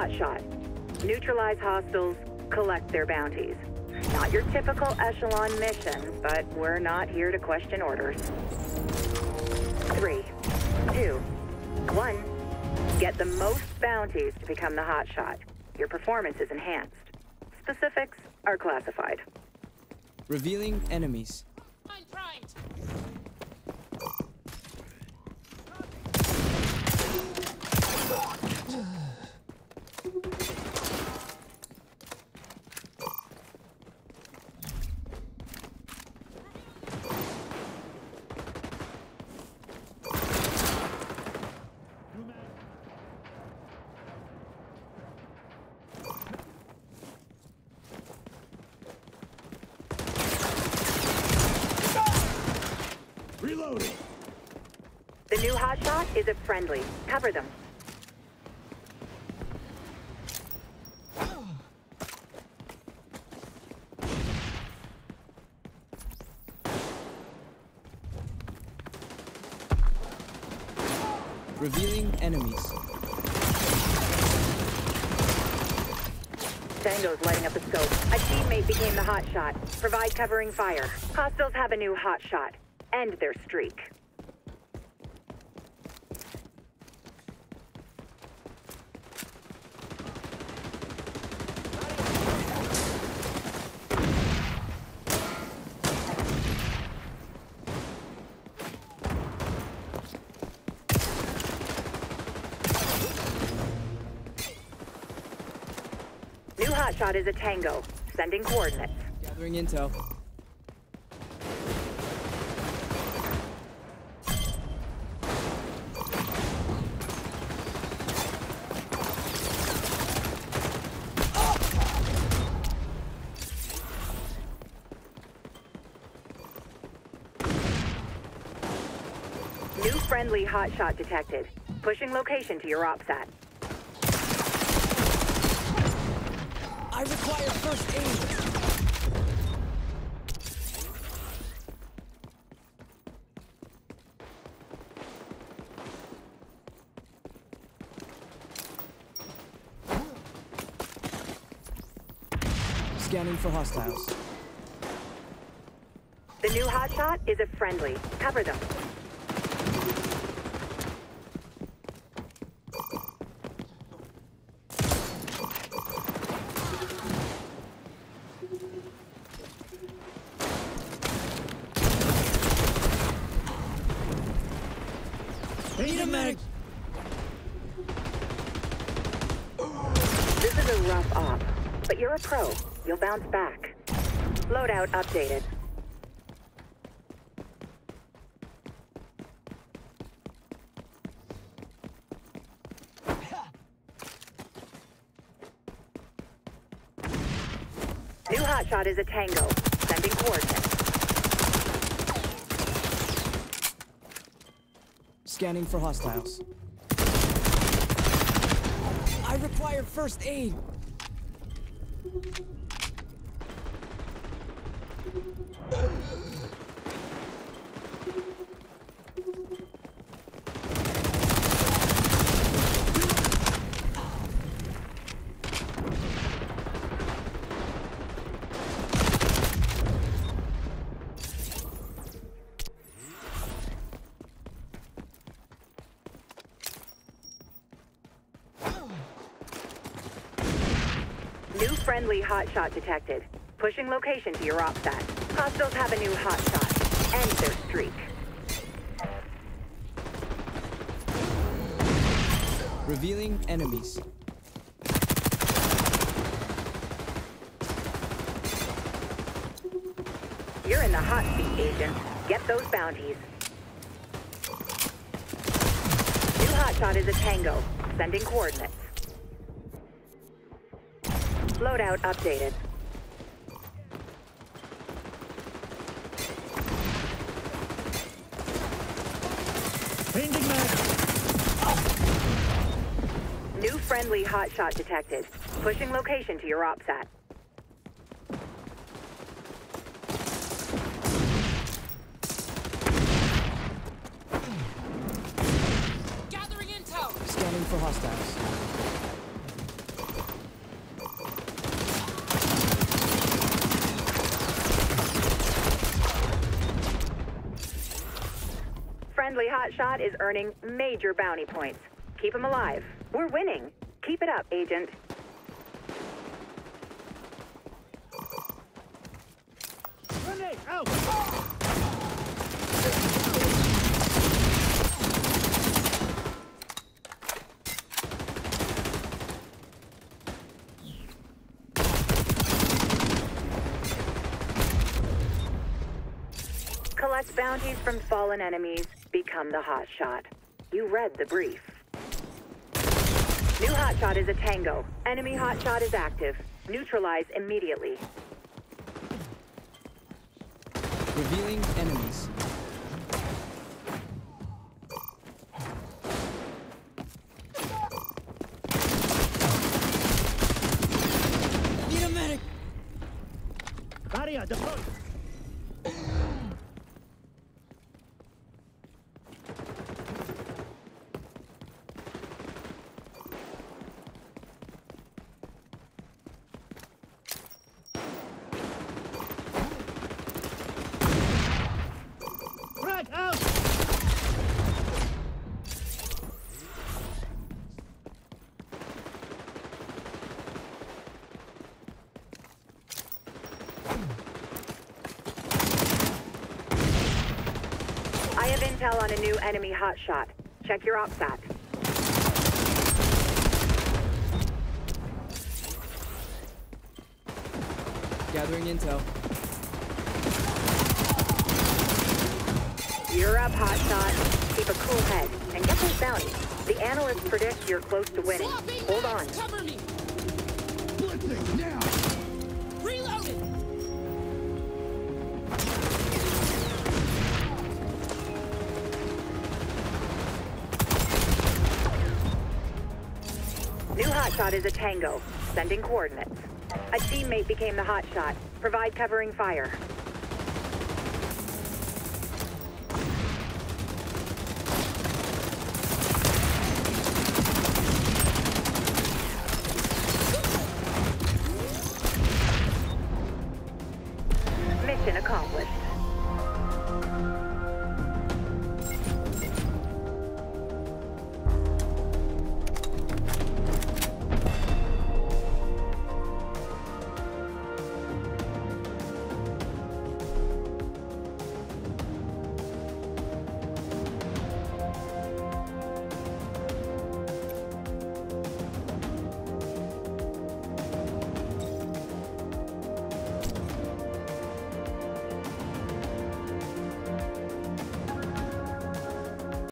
Hotshot. Neutralize hostiles, collect their bounties. Not your typical echelon mission, but we're not here to question orders. Three, two, one. Get the most bounties to become the hotshot. Your performance is enhanced. Specifics are classified. Revealing enemies. Reloading. The new hotshot is a friendly. Cover them. Revealing enemies. Tango's lighting up the scope. A teammate became the hotshot. Provide covering fire. Hostiles have a new hotshot. End their streak. New hotshot is a tango. Sending coordinates. Gathering intel. New friendly hotshot detected. Pushing location to your OPSAT. I require first aid. Scanning for hostiles. The new hotshot is a friendly. Cover them. Need a medic. This is a rough op, but you're a pro. You'll bounce back. Loadout updated. New hotshot is a tango. Sending coordinates. Scanning for hostiles. I require first aid. Friendly hotshot detected. Pushing location to your OPSAT. Hostiles have a new hotshot. End their streak. Revealing enemies. You're in the hot seat, Agent. Get those bounties. New hotshot is a tango. Sending coordinates. Loadout updated. Changing mag. New friendly hotshot detected. Pushing location to your OPSAT. Gathering intel. Scanning for hostiles. Friendly hotshot is earning major bounty points. Keep him alive. We're winning. Keep it up, Agent. Collect bounties from fallen enemies. Become the hotshot. You read the brief. New hotshot is a tango. Enemy hotshot is active. Neutralize immediately. Revealing enemies. Need a medic! Barrier deployed! Frag out! I have intel on a new enemy hotshot. Check your OPSAT. Gathering intel. You're up, hotshot. Keep a cool head and get those bounties. The analysts predict you're close to winning. Hold on. Cover me! Blitzing now! Hotshot is a tango. Sending coordinates. A teammate became the hotshot. Provide covering fire.